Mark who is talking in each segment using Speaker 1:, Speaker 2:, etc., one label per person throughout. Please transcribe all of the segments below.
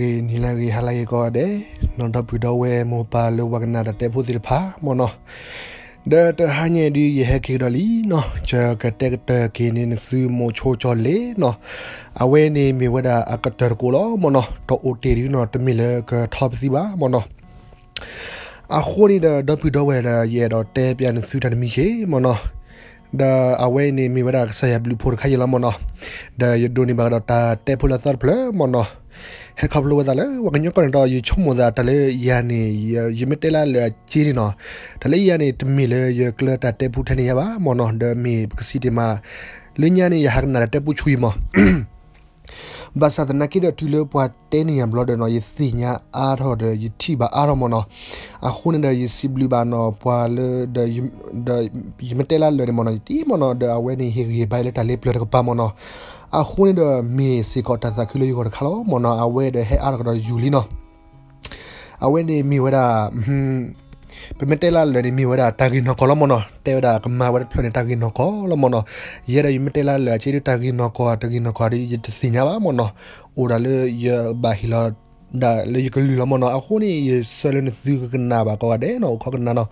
Speaker 1: ခဲဂောလာဂီနီလာဂီဟာလာဂီကောတဲ့နော်ဒပူတော့ဝဲမောပါလောဝကနာတဲ့ဖို့တိဖာမောနော်ဒါတဟညေဒီရဟကေဒလီနော်ချာကတက်တကေနေနစုမောချိုချောလေနော်အဝဲနေမီဝဒအကတရကိုလောမောနော်တော့အိုတေရီနော်တမီလေကထော့စီပါမောနော်အခုနေဒပူတော့ဝဲရရဲ့တော့တဲပြန်စုတမီရှိမောနော်ဒါအဝဲနေမိဝရဆရာဘလူဖိုခါရလာမနော်ဒါယဒိုနီဘာဒတာတေဖူလာသတ်ဖလမနော် ဟက်ခပ်လိုဝဒါလေဝကညကတော့ယူချုံမဒါတလေယာနေယမတဲလာလေချီနီနော်တလေယာနေတမီလေယကလတာတေဖူထနေရပါမနော်ဒါမီပကစီတီမာလညာနေယဟကနာတေဖူချွေမဘာသာတနကိဒတူလပွားတဲနီယမ်ဘလော့ဒနော်ယသိညာအားထော်ဒယတိဘာအားရမနော်အခုနေဒယစီဘလူဘာနော်ပွာလေဒဒယမတဲလာလေမနော်တီမနော်ဒအဝဲနေဟေရီဘိုင်လက်တလေးပလတ်ကပါမနော် အခုနေဒမေစီကောတာသကလူယကိုခလောမနော်အဝဲဒဟဲအားကတော့ယူလီနော်အဝဲနေမီဝဒဟွန်းပမတဲလာလေနီမီဝဒတာဂီနော်ကောလမနော်တဲဝဒကမဝဒဖလနေတာဂီနော်ကောလမနော်ရဲရယမတဲလာလေချီတာဂီနော်ကောတာဂီနော်ကောဒီယတစီညာပါမနော်အိုဒါလေယဘာဟီလာဒါလေယကလူလမနော်အခုနေဆလနစီကနာဘာကောတဲ့နော်ခေါကနာနော်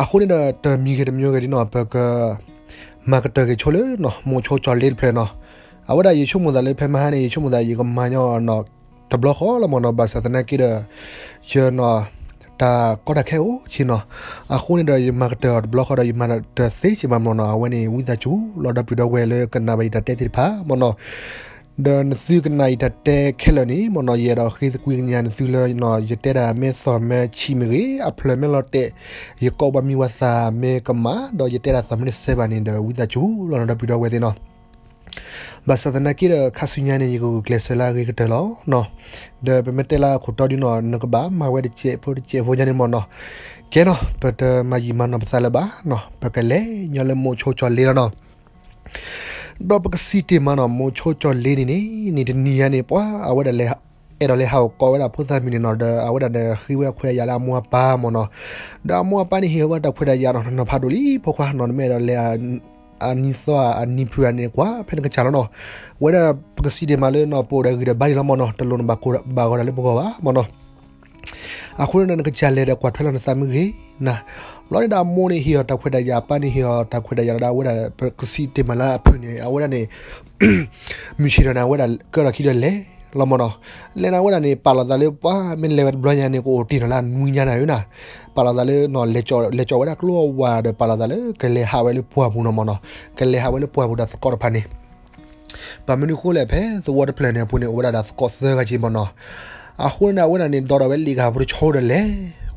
Speaker 1: အခုနေတမီကတမျိုးကဒီနော်ဘက မာကတကချိုလေနော်မိုချိုချော်လေးဖလဲနော်အဝဒယေချုံမဒါလေဖမဟာနေယေချုံမဒါယေကမညောနော်တဘလခေါ်လမနော်ဘာသတနာကိရယေနော်တာကောတခဲဦးချင်နော်အခုနေတော့မာကတာဘလော့ခ်တော့မာတသိချင်မမနော်ဝနေဝိသချူလော်ဒပူတော့ဝဲလေကနာဘိတတဲ့တိဖာမနော် ဒန်စီကနိုင်တတဲ့ခဲလနီမနော်ရတော့ခိစကွင်းညာစီလနော်ရတဲ့တာမဲစော်မဲချီမရီအဖလမဲလော်တဲ့ရကောဘမီဝစာမဲကမာတော့ရတဲ့တာသမနစ်ဆေဘာနေဒဝိသချူလော်ဒပူတော့ဝဲတဲ့နော်ဘာသာနာကိရခါဆုညာနေကိုကလဆလာရိကတလောနော်ဒါပမတလာခုတော်ဒီနော်နကဘာမဝဲတဲ့ချေဖို့ချေဖို့ညာနေမနော်ကဲနော်ပတမကြီးမနော်ပစလဘာနော်ပကလေညလမိုချိုချောလေးနော် တော့ပကစီတီမနော်မိုချိုချောလေးနေနေဒီနီယာနေပွာအဝဲတယ်လေအဲ့တော့လေဟောကောဝဲတာဖုသမီနေနော်အဝဲတဲ့ခိဝဲခွဲရလာမွာပါမနော်ဒါမွာပါနေဟေဝတာခွဲရရနော်နဖာဒူလီဖခွာနော်မဲတော့လေအနိသောအနိဖူအနေကွာဖက်ကချာနော်ဝဲဒါပကစီဒီမလေးနော်ပိုရဂီဘိုင်လမနော်တလုံးဘကိုဘာကောလည်းဘောပါမနော်အခုလည်းကချာလေကွာထလနသမဂီနာလော်ဒါမိုနီဟီယတာခွေဒယာပနီဟီယတာခွေဒယာဒါဝဲဒါပကစီတီမလာဖုန်နေအဝဲဒါနေမြရှိရနာဝဲဒါကရခီလေလမနော်လေနာဝဒနေပါလာတယ်ပွာမင်းလေဘလညာနေကိုတီနလာနွီညာနာယနာပါလာတယ်နော်လေချောလေချောဝဒကလောဝါဒပါလာတယ်ကလေဟာဝဲလေပွာဘူးနော်မနော်ကလေဟာဝဲလေပွာဘူးဒါစကောဖာနေပါမနုခိုးလေဖဲသဝတ်ပလန်နေပုန်နေဝဒဒါစကောဆာကကြီးမနော် အခုနာဝဒနေဒေါ်ရဝဲလီကဘရချိုးတယ်လေ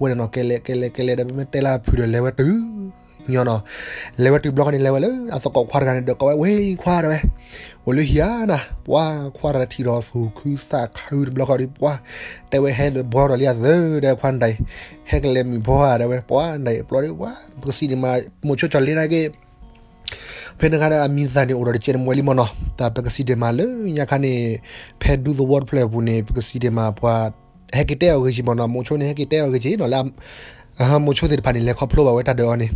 Speaker 1: ဝဒနော်ကလေကလေကလေဒါပေမဲ့တဲလာဖူတယ်လေဝတူညောနော် level 2 block နေ level အစကောခွာကနေတော့ကောဝေးခွာတယ်ဝလူဟီယာနာပွာခွာရတီရောစုခုစာခူ block ရီပွာတဲဝဲဟဲဘောရလျာဇတဲ့ခွန်တိုင်ဟဲကလေမီဘောရတဲ့ပွာနိုင်ပလော်ရီပွာပစီဒီမာမိုချိုချလီနာကေ ဖဲနခါအမင်းစားနေ order ချေမွေလီမနော်တာပကစီဒီမာလေညခါနေဖဲ do the word play ဘူးနေပကစီဒီမာပွာဟဲကတဲ့အော်ကြီးမနော်မိုချိုနေဟဲကတဲ့အော်ကြီးနော်လာအမိုချိုတဲ့ဖာနေလေခေါပလိုပါဝဲတာဒေါ်နေ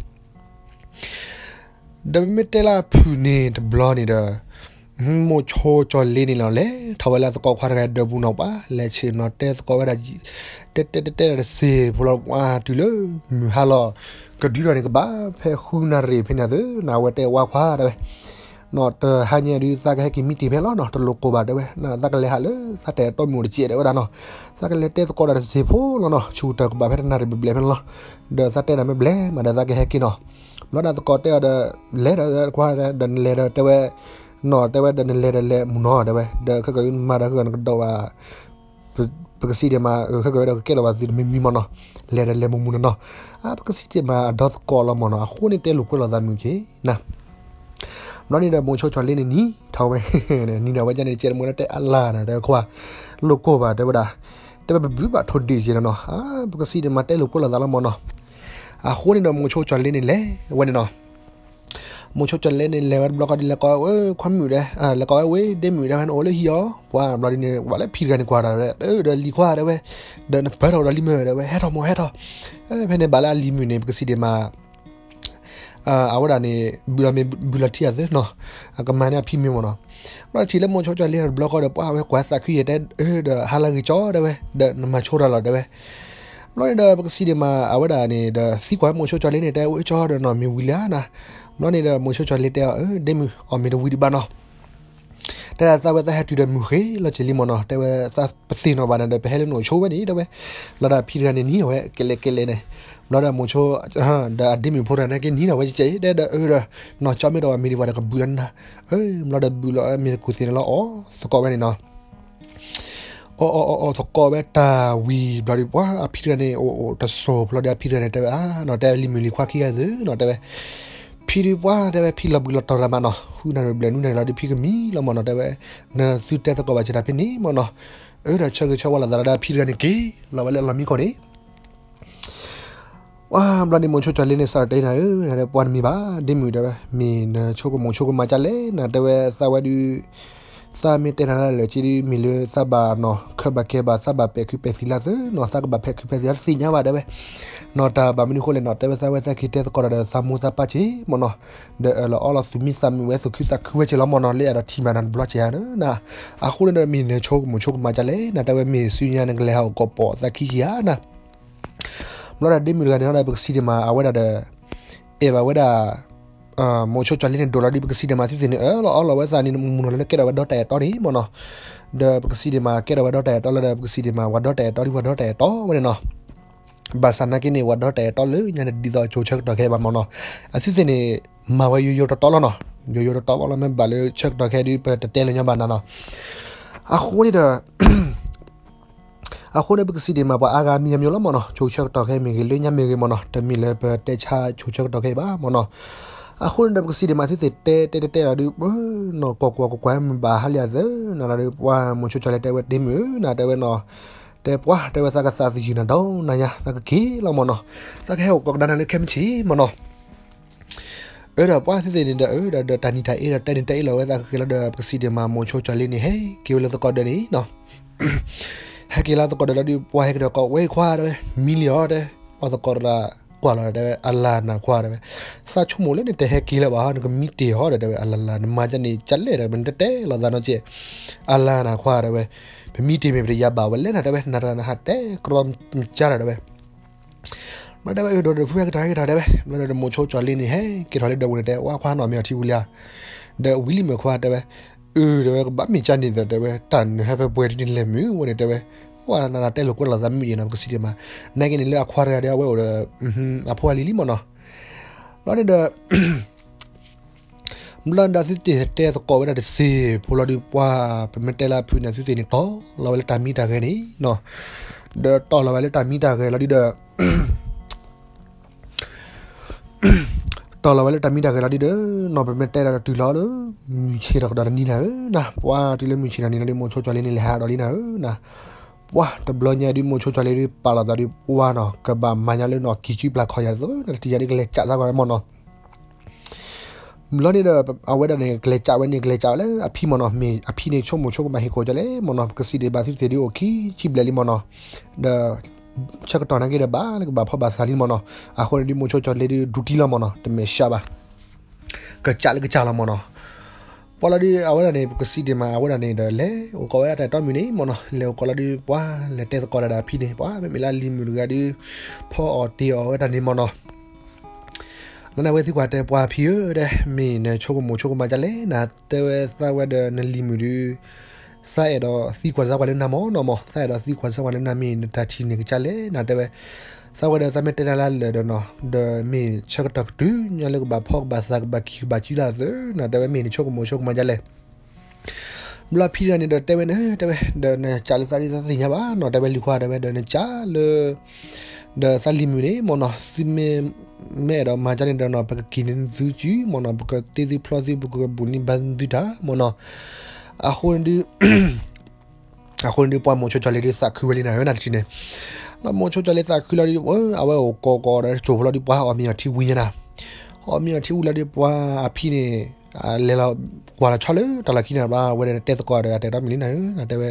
Speaker 1: ဒမီတလာဖူနေဒဘလောနေဒမိုချိုချောလေးနေလောလေထဝလာစကောခွာရတဲ့ဘူးနော်ပါလက်ချေနော်တဲစကောဝရကြီးတက်တက်တက်စေဘလောဝါတူလဟာလော ကဒီရနေကဘာဖဲခုနာရီဖိနေဒနာဝတဲဝါခွာတယ်နော်တဟာညရီစကားကီမီတီဖဲလောနော်တလုကိုပါတဲ့နော်တကလေဟာလေစတဲ့တော့မျိုးကြည့်တယ်ဝဒါနော်စကလေတဲစကောဒါစေဖိုနော်ချူတကဘာဖဲနာရီဘလေဖဲလောဒစတဲ့နမဘလေမဒါစကားကီနော်လောဒါကောတဲဒလဲဒကွာဒန်လဲဒတဲဝဲနော်တဲဝဲဒန်လဲဒလဲမနော်တဲဝဲဒခကမာဒခကန်ကတော့ဝါ ပကစီဒမခကရကဲလဝါဒီမီမနော်လဲဒလဲမမူနော်အပကစီဒမဒေတ်ကောလမနော်ခုန်တဲလူကလဒါမြူချေနာနော်နေတဲ့မုံချောချောလေးနေနီထောင်းပဲနီနာဝကြနေကျဲမွန်းတဲ့အလာနာတဲ့ခွာလုကိုပါတဲ့ဗဒါတဲ့ဘဘဘထိုဒီချေနော်အာပကစီဒမတဲလူကလဒါလမနော်အခုနေတော့မချိုချော်လေးနေလေဝဲနေ တော့မချိုချော်လေးနေလေဝတ်ဘလော့ကဒီလေကောဝဲခွမ်းမြူတယ်အာလေကောဝဲဒဲမြူတယ်ဟန်အိုလေဟီယောဘွာဘလော်ဒီနေဝါလေဖီကန်ကွာတာတဲ့အဲဒလီခွာတယ်ဝဲဒန်ဘဲတော်လီမဲတယ်ဝဲဟဲတော်မဟဲတော်အဲဖဲနေဘာလာလီမြူနေပကစီဒီမှာအာအဝဒနေဘူလာမေဘူလာတီယာတဲ့နော်အကမန်အဖိမီမနော်ဘာတီလေမွန်ချိုချလေးဘလော့ကတော့ပွားဝဲကွာစခိရတဲ့အဲဒါဟာလာကြီးချောတယ်ဝဲဒါနမချိုရလာတယ်ဝဲလောရတဲ့ပကစီဒီမှာအဝဒနေဒါစီကွာမွန်ချိုချလေးနေတဲ့ဝဲချောတယ်နော်မီဝီလာနာ လောနေတဲ့မွန်ချိုချလေးတဲ့အဲဒေမီအမီဒဝီဒီဘာနော်แต่ถ้าว่าถ้าတူတယ်မူခေလချလီမနော်แต่ว่าถ้าปฏิโนบานะเปเฮลโนโชเวนี่เดเวลาดาพีรันนี่เวเกเลเกเลเนลาดาโมโชဟာဒါအဒီမီဖိုရနကေနီနာဝကြဲတဲ့တဲ့အဲနော်ချမေတော့မီဒီဝါကဘူလန်နာအဲမလာဒဘူလာမီကူစီလာအောစကောပဲနေနော်အော်အော်အော်စကောပဲတာဝီဘလာဒီပွားအဖီရနေအိုတဆိုဘလာဒီအဖီရနေတဲ့အာနော်တဲ့လီမီလီခွာခီရဇနော်တဲ့ ဖီရီပွားတဲ့ဖီလဘူလာတော်ရမနော်ဟူနာဘလနူနေလာဒီဖီကမီလမနော်တဲ့နာစုတဲ့တော့ဘာချတာဖီနီမနော်အဲ့ဒါချက်ချက်ဝလာဒါဖီရနေကေလာဝလဲလာမီကိုနေဝါဘလနီမွန်ချိုချလင်းနေစားတိုင်းနာရပွားမီပါဒီမီတဲ့မီနချိုကမွန်ချိုကမချလဲနာတဲ့သဝဒီစာမီတဲနာလေချီမီလေစဘာနော်ခဘကေဘာစဘာပေကူပေစီလာသနော်စကဘာပေကူပေစီလာစီညာပါတဲ့ နော်တာဘာမနီခိုလေနော်တဲဆာဝဲစခိတဲကောရတဲ့ဆာမူစာပါချီမနော်ဒဲလောအလဆူမီဆာမီဝဲဆိုခိစခွေချလမနော်လေအရတီမန်ဘလော့ချာနာအခုလည်းမီနေချိုကမချိုကမကြလေနာတဲဝဲမီဆူညာနကလေဟောကောပေါ်သခိယာနာမလို့တဲ့မီကနေတော့ပစီဒီမှာအဝဲတဲ့အေဘာဝဲတာအာမိုချိုချလင်းဒေါ်လာဒီပစီဒီမှာစီနေအဲလောအလဝဲစာနီမူနော်လေကဲတော့ဒေါ်တဲတော်ဒီမနော်ဒပစီဒီမှာကဲတော့ဒေါ်တဲတော်လေပစီဒီမှာဝဒေါ်တဲတော်ဒီဝဒေါ်တဲတော်ဝဲနော် ဘာစနာကိနေဝတ်တော့တဲတော်လူညနေဒီတော့ချိုချက်တော့ခဲ့ပါမနော်အစစ်စနေမဝယယတော်တော်နော်ယယတော်တော်လည်းမဘာလေချက်တော့ခဲ့ဒီပတဲလညဘာနာနော်အခုနေတာအခုလည်းပကစီဒီမှာပါအာဂါမီမျိုးလားမနော်ချိုချက်တော့ခဲ့မိကလေးညမေကမနော်တမီလည်းပတဲချာချိုချက်တော့ခဲ့ပါမနော်အခုလည်းပကစီဒီမှာစစ်တဲတဲတဲတဲရဒီနော်ကောကောကွာမဘာဟာလျာဇနော်လာပွားမချိုချက်လည်းတဲဝဲဒီမနာတဲဝဲနော် တဲပွားတဲဝစာကစာစီနာတော့နာညာစကကေလောမနော်စကဟဲကောကဒနာလေကမ်ချီမနော်အဲ့ဒါပွားစစ်နေတဲ့အဲ့ဒါတန်နီတိုင်အဲ့ဒါတန်နီတိုင်လောဝဲစကကေလာဒပစီဒီမာမွန်ချိုချလီနေဟဲကေဝလတကောဒနီနော်ဟဲကေလာတကောဒလာဒီပွားဟဲကောဝဲခွာတယ်မီလီယောတဲ့ဝတကောလာကွာလာတဲ့အလာနာခွာတယ်စာချုံမိုလေတဲ့ဟဲကီလာဘာနကမီတေဟောတဲ့အလာလာနမကြနေချက်လေတယ်မန်တဲလာဇာနောချေအလာနာခွာတယ်ဘ မီတေမေပရပါဝလဲနာတဲ့နာရနာဟတဲ့ကရမ်ချာရတဲ့မတဲ့ဘယ်တော့ဖူရကတိုင်းထားတယ်ပဲမတဲ့မိုချိုချော်လင်းနေဟဲကေထော်လေးတော့ဝင်တဲ့ဝါခွားတော်မြောက်ထီဘူးလားတဲ့ဝီလီမခွာတဲ့ပဲအဲတဲ့ဗမီချန်နေတဲ့တဲ့ပဲတန်ဟဲဖပွဲတင်လေမြူဝင်တဲ့ပဲဝါနာနာတဲ့လို့ကိုလာဇမီနေကစီတယ်မှာနိုင်ကနေလေအခွာရတဲ့ဝဲဟိုအဖွာလီလီမနော်တော့တဲ့ မလန်ဒါစစ်တဲ့တဲ့ကောဝဲတဲ့စီပိုလာဒီပွားပမတဲလာဖူနေစစ်နေတော့လာဝဲတာမီတာခဲနေနော်ဒတော်လာဝဲတာမီတာခဲလာဒီဒတော်လာဝဲတာမီတာခဲလာဒီဒနော်ပမတဲလာတူလာလို့ချေတော့ဒါနီနာနာပွားတီလေမြချီနာနီနာဒီမိုချိုချွာလေးနေလေဟာတော်လေးနာနာဝါတဘလညာဒီမိုချိုချွာလေးပါလာတာဒီဝါနော်ကဘာမညာလေးနော်ကီချီပလာခေါ်ရတော့တီရဒီကလေးချစားပါမနော်မ လောနေတော့အဝဲတဲ့ကလေးချဝဲနေကလေးချလဲအဖီမနော်မေအဖီနေချုံမချုံမဟေကိုကြလေမနော်ကစီဒီဘာစီတီဒီโอเคချိပလဲလီမနော်ဒါချက်တော့နာကေဘာလေဘာဖဘာဆာလီမနော်အခုဒီမိုချိုချလေဒီဒူတီလာမနော်တမေရှာပါကချလေကချလာမနော်ပေါ်လာဒီအဝရနေကစီဒီမှာအဝရနေတယ်လေဟိုကောရတဲ့တော့မြနေမနော်လေကောလာဒီပွာလက်တဲ့ကောရတာဖိနေပွာမေလာလီမူကဒီဖော်အော်တီအော်တဲ့နေမနော် နနဝဲစီကွာတဲ့ပွာဖီရတဲ့မင်းနဲ့ချိုကမိုချိုကမကြလဲနာတဲဝဲသဝဲတဲ့နလီမူဒီဆိုင်တော့စီကွာဇာကလည်းနာမောနော်မောဆိုင်တော့စီကွာဇာကလည်းနာမင်းတချီနေကြလဲနာတဲဝဲစဝဒသမတလာလဒနော်ဒမီချက်တက်တူညလကဘာဖောက်ဘာစကဘာကျူဘာချီလာဇနာဒမီချိုကမိုချိုကမကြလဲမလာဖီရနေတဲ့တဲဝဲနဲ့တဲဝဲဒနဲ့ချာလစာရီစာညာပါနော်တဲဝဲလူခွာတဲဝဲဒနဲ့ချာလေဒဆလီမူနေမနော်စီမေ မဲတော့မာကြနေတော့ပကကင်းဇူချီမနော်ပကတေဒီပလောစီပကဘူနီဘန်ဒီတာမနော်အခုန်ဒီအခုန်ဒီပွားမချိုချလေးစခွေးလေးနာရနာချီနေလာမချိုချလေးစခွေးလေးဝအဝဲကိုကောကောတဲ့ချိုဖလို့ဒီပွားအမီတီဝင်းနာအမီတီဦးလာဒီပွားအဖီနေလေလာကွာလာချလေတလာခိနာဘာဝဲတဲ့တက်ကောတဲ့တဲ့တော့မလင်းနိုင်တဲ့ပဲ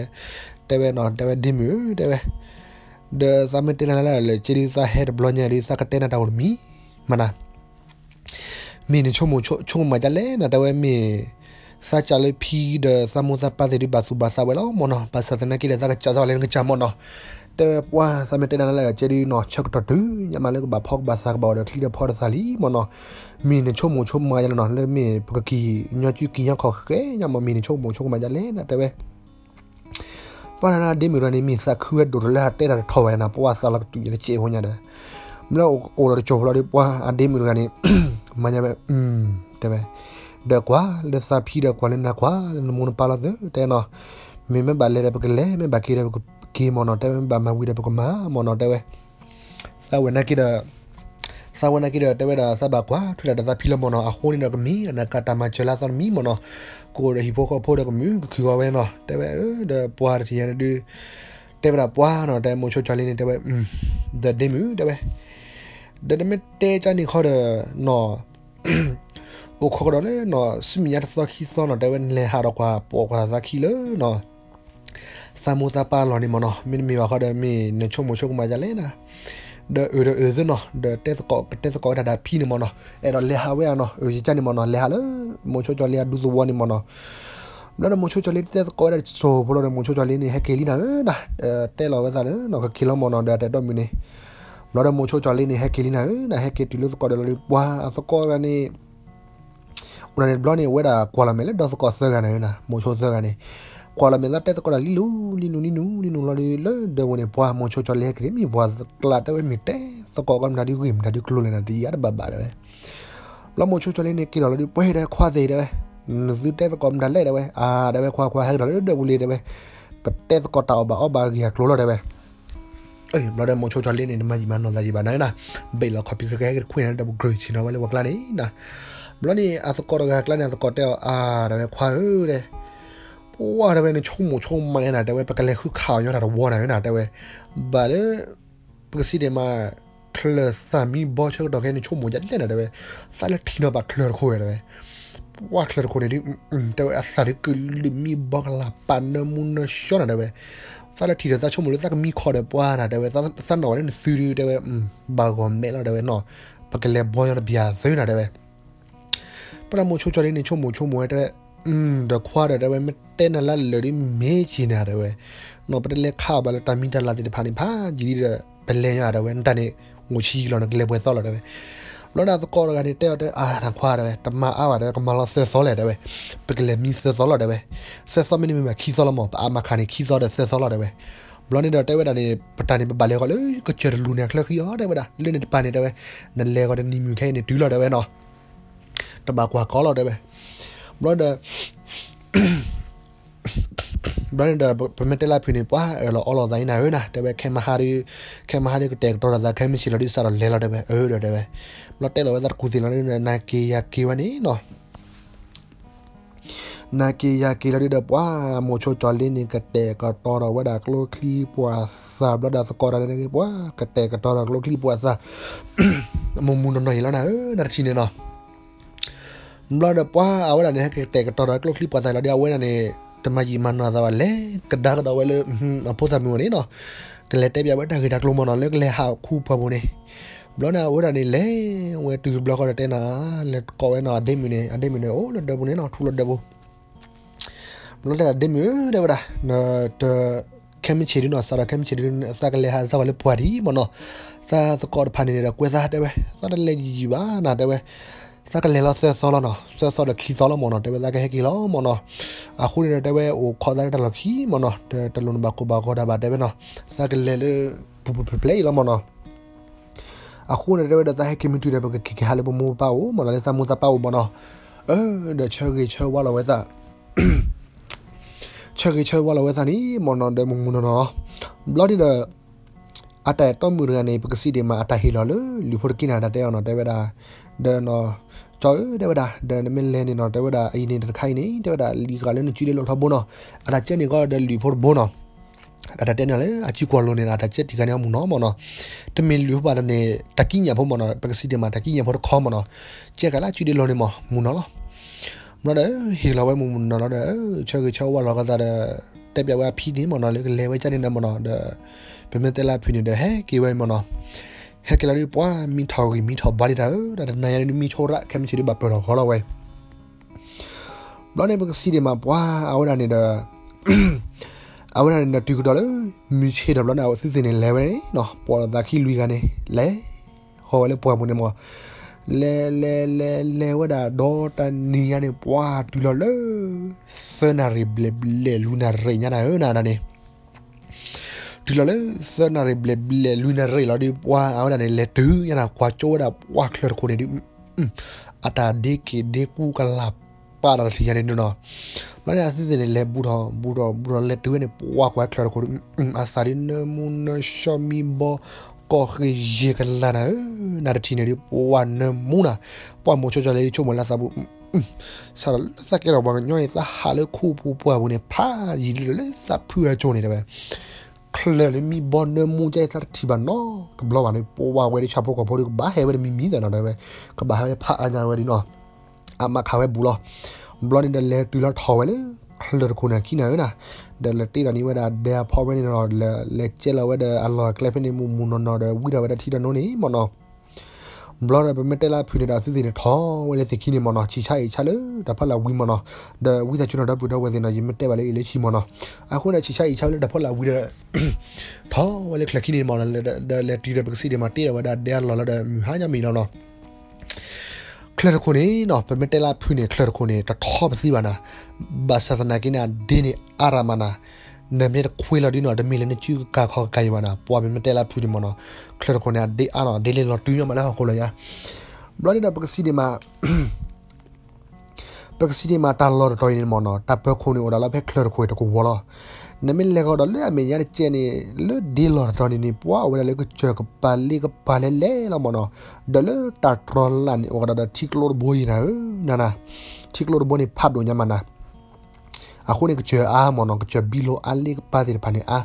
Speaker 1: တဲ့ပဲနော်တဲ့ပဲဒီမြတဲ့ပဲ de sametena la le chiri sa head blonya ri sa katena ta urmi mana မင်းချုံမချုံချုံမကြလဲနာတော့မင်းစာချလေဖီဒသမှုစပါတဲ့ဘာစုဘာစာဝဲလောမနော်ပါစတဲ့နကိလေသာကချာတော့လဲငချာမနော်တဲပွားစမတဲ့နာလဲချေဒီနော်ချက်တော့တူညမလဲကဘာဖောက်ဘာစာဘော်တယ်ခလီတဲ့ဖော်စာလီမနော်မင်းချုံမချုံမရနော်လဲမင်းပကကီညချူကီရခေါခဲညမမင်းချုံမချုံမကြလဲနာတဲပရနာဒီမီရနီမီစခွေဒိုလာတဲရထော်ဝဲနာပွားစာလကတူရချေဟောညာတယ်မလို့အိုရချိုဖလာဒီ mla ora chofla de pwa ade mi gani manya be um de be de kwa le sa phi de kwa le na kwa le mo pa la de te no me me ba le de le me ba ki de ki mo no te me ba ma wi de ko ma mo no de we sa we na ki de sa we na ki de te we da sa ba kwa thu da da phi le mo no a ho ni no mi na ka ta ma chela sa mi mo no ko de hi po ko po de ko mi ki wa we no te we de pwa de ti ya de te bra pwa no te mo cho chali ni te we de de mi te we ဒဒေမူတဲဝဲဒဒမတဲချာနေခေါ်နော်โอขกดเลยเนาะสมียาตะขี้ซ้อนเนาะแต่ว่าเลหาดอกว่าปอกว่าซะขี้เลยเนาะสามุตาปาลอนี่มเนาะมิมีว่าเขาได้มีในช่วงมช่วงมาจะเล่นนะเดอเออเออเนาะเดเตสกอเตสกอดาดาพี่นี่มเนาะเออเลหาเวเนาะเออจันนี่มเนาะเลหาเลยมช่วงจอเลดูซวนี่มเนาะแล้วมช่วงจอเลเตสกอดาโซพลมช่วงจอเลนี่เฮเกลีนะเออนะเออเตลอเวซาเลยเนาะคิลมเนาะเดเตดอมินี่ nó đã mua cho cho lên ừ, này hay kia lên ấy là hay kia thì lúc có được là qua à có cái này una này blog này quay là qua là mấy lần đó phải có sơ cái này ừ, nè. Cho sơ cái này. Qua là mấy lần tết có là lilu lilu lilu lilu là lilu đều muốn qua mua cho cho lên cái này qua là tao em mít đấy. Phải có con đã đi game đã đi clue này đi ăn bà bà đấy. Lo mua cho cho lên này kia là đi quay đây, khoa gì đấy dư tết có đắn lệ đấy à đấy khoa khoa hay là đều muốn lên đấy bật tết có tàu bà ở bà gạch lúa rồi đấy เอ้ยเราได้มองโชว์จารีนี่มาจีมันนอนได้จีบ้านนนะเบลล์ขอพิจารณาคุยนะดับกรีชินะว่าเลวกลานี่นะบลานี่อาสกอร์กลานี่อาสกอร์เตออ่าเรว่าควายเลยว่าเรว่าในช่วงหมู่ช่วงมันนะเดว่าวไปกันเลยคือข่าวย้อนหลังวัวนะนะเดี๋ยวบานี่ยปกติเดี๋ยวมาเคลื่อสามีบ่เชก็ดอกแค่ในช่วงหมู่ยันเล่นนะเดี๋ยวสายเล็กทีนอบัตเคลอร์คุยนะเดี๋ยวว่าเคลอร์คุยนี่แต่ว่าสายเล็กคือมีบ่กลาปันนมุนชอนนะเดี๋ยว စလက်ထီတဲ့သချုံမလို့တက်မိခေါ်တယ်ပွားတာတယ်ပဲသန်တော်လည်းစူရီတယ်ပဲဘာကောမဲလာတယ်ပဲနော်ပကလေဘောရဘီယာဇေးလာတယ်ပဲပရမိုချိုချော်လေးနေချုံမချုံမွဲတဲ့အင်းတခွာတယ်ပဲမတဲနလာလေရီမေးချင်တယ်ပဲနော်ပတလေခါပါလာတမီတလာတဲ့ဖာနေဖာကြီးတဲ့ဘလဲရတယ်ပဲတန်နေငိုချီလာတယ်လေပွဲတော့လာတယ်ပဲ lo ne le bwe so la de we lo da ko ga de te de a na khwa de we ta ma a ba de ka ma la se so le de we pe ke le mi se so la de we se so mi ni ma khi so la mo a ma kha ni khi so de se so la de we ဘလောနေတော့တဲဝဲတာနေပတာနေပါလေကလေကချရလူနေခလခီရောတဲ့ဝဲတာလင်းနေပါနေတယ်ဝဲနလေကတဲ့နီမြူခဲနေဒူးလာတယ်ဝဲနော်တဘာကွာကောလာတယ်ပဲ brother brother ပမတလာဖိနေပွားအဲ့လို all of that နာရနာတဲ့ပဲခဲမဟာရီခဲမဟာရီကတက်တော့ဇာခဲမရှိလို့ဒီစားလဲလာတယ်ပဲအဲ့လိုတယ်ပဲဘလော့တဲလောဝဲတာကူစီလာနေနာကေယာကေဝနီနော်နာကေယာကေလာဒီတော့ပွားမိုချိုချော်လင်းနေကတဲ့ကတော့တော့ဝဲတာကလိုကလီပွားစာဘလဒါစကောရနေပွားကတဲ့ကတော့ကလိုကလီပွားစာမမုန်နော်ရလာနာနာချီနေနော်ဘလာဒပွားအဝလာနေကတဲ့ကတော့ကလုတ်ခလီပတ်တယ်လာဝဲနေ တမကြီးမနာသာလေကဒါကတော့ဝဲလေအဖို့သမီးနေနော်ကလေးတက်ပြဘတာကဒါကလုံးမနော်လေကလေးဟာခုဖဘုန်နေဘလနာဝဲတာနေလေဝဲတူဘလော့ကတဲ့နာလက်ကောဝဲနော်အဒိမီနေအဒိမီနေအိုးလက်ဒဘုန်နေနော်ထူလက်ဒဘုဘလနာဒိမီတဲ့ဝဒါနော်တကမ်ချီရနော်ဆာကမ်ချီရစကလေးဟာဇဝလေပွားဒီမနော်စာသကောဖာနေတယ်ကွဲစားတဲ့ဝဲစားတယ်လေကြီးပါနာတဲ့ဝဲ စကလေလောဆဆောလောနော်ဆဆောလခီသောလောမနော်တေဝဇကဟကီလောမနော်အခုရတဲ့ဝဲဟိုခေါ်တဲ့တလခီမနော်တလုံးဘကိုဘကိုဒါဘာတဲ့နော်စကလေလေပူပူပလေလောမနော်အခုရတဲ့ဝဲတဲ့ဟကီမတူတဲ့ဘကကီဟာလေဘမူပါဦးမနော်လေစမူတာပါဦးမနော်အဲတဲ့ချေကြီးချေဝါလောဝဲတာချေကြီးချေဝါလောဝဲတာနီမနော်တဲ့မမူနော်ဘလော်ဒီတဲ့အတဲတော့မူရနေပကစီဒီမှာအတဟီလောလူဖို့ကိနာတဲ့အောင်တဲ့ဝဲတာ တဲ့နော်ကျော်တဲ့ဝဒါတဲ့မင်းလဲနေနော်တဲ့ဝဒါအရင်နေတခိုင်နေတဲ့ဝဒါလီကလည်းကြည့်လေလို့ထဘောနော်အဲ့ဒါချက်နေကတဲ့လီဖို့ဘောနော်အဲ့ဒါတဲ့နော်လေအချီကွာလုံးနေတာတဲ့ချက်ဒီကနေမှုနော်မနော်တမင်လူပါတဲ့နေတကိညာဖို့မနော်ပကစီတမှာတကိညာဖို့ခေါ်မနော်ချက်ကလာကြည့်လေလို့နေမမှုနော်မနော်ဟီလာဝဲမှုနော်တဲ့ချက်ချောဝါလောကတဲ့တက်ပြဝါဖီနေမနော်လေလေဝဲချက်နေမနော်တဲ့ဘယ်မဲ့တက်လာဖီနေတဲ့ဟဲကေဝဲမနော် ဟက်ကလာရီပွားမီထော်ရီမီထော်ဘာလီတာဒါတနိုင်ရမီချိုရာကမ်ချီဘပရောခေါ်လာဝဲဘာနေဘကစီဒီမှာပွားအဝရနေတာအဝရနေတာတူကတော့မီချေတယ်ဘလနာအစစ်စင်နေလဲပဲနော်ပေါ်တာခီလူကနေလဲဟောလေပွားမနေမောလဲလဲလဲလဲဝဒါဒေါ်တနီရနေပွားတူလောလေစနာရီဘလေဘလေလူနာရိညာနာဟနာနာ နေဒီလိုလေစနာရီဘလက်ဘလက်လူနာရီလာဒီပွားအောင်တယ်လေတူရနာကွာချိုးတာပွားခလကိုနေဒီအတာဒီကီဒီကူကလာပါလာစီရနေနော်မရအစစ်စစ်လေဘူတော်ဘူတော်ဘူတော်လေတူနေပွားကွာခလကိုအစာရီနမူနရှမီဘောကောခေရေကလာနာနာတီနေဒီပွားနမူနာပွားမိုချိုချလေ ချိုမလာစာဘူးဆာစကေတော့ဘာညွှန်စာဟာလေခုပူပွားဘူးနေဖာရီလေစဖူရချိုနေတယ်ပဲ clearly mi bonne mu jai tar tiba no to blo ba ne po wa we cha po ko po ba he we mi mi da na we ka ba he pha anya we di no ama kha we bu lo blo ni de le tu lo tho we le clear ko na ki na na de le ti da ni we da de pho we ni no le le che la we de a lo clip ni mu mu no no de wi da we da ti da no ni mo no ဘလော့ရပမတက်လာဖိနေတာစစ်စစ်နဲ့ထောင်းဝဲလေစခိနေမနော်ချီချိုင်ချလေတဖက်လာဝီမနော်ဒဝီသချွန်တော့ဘူတော့ဝဲစင်နော်ယမတက်ပါလေလေချီမနော်အခုနဲ့ချီချိုင်ချလေတဖက်လာဝီတဲ့ထောင်းဝဲလေခလခိနေမနော်လေလေတီရပကစီဒီမှာတေးရဝဒါဒဲလော်လာတဲ့ဟာညမီနော်နော်คลร์คนนี้เนาะเป็นเมตลาพูเนี่ยคลร์คนนี้ตะทอปสิบานะบาสตนากินะเดนี่อารามานะ နမေခွေလာဒီနော်ဒမီလနေချူကာခေါကိုင်ဝနာပွားမမတဲလာဖူဒီမနော်ခလရကိုနေဒေအာနော်ဒေလေလော်တူရမလာခေါ်လာရဘလော်ဒီဒါပကစီဒီမာပကစီဒီမာတာလော်တော်ရင်မနော်တပ်ပခုန်အော်လာဖက်ခလရခွေတကူဝလောနမေလေကောတော့လေအမေရကျနေလေဒီလော်တော်နေပွားဝဲလေကချကပါလီကပါလေလေလာမနော်ဒလေတာထရလန်အော်ဒါတီကလော်ဘိုးရနာနာတီကလော်ဘိုးနေဖတ်တော့ညမနာ အခုနေကချအာမနောကချဘီလိုအလေးပါတဲ့ဖာနေအာ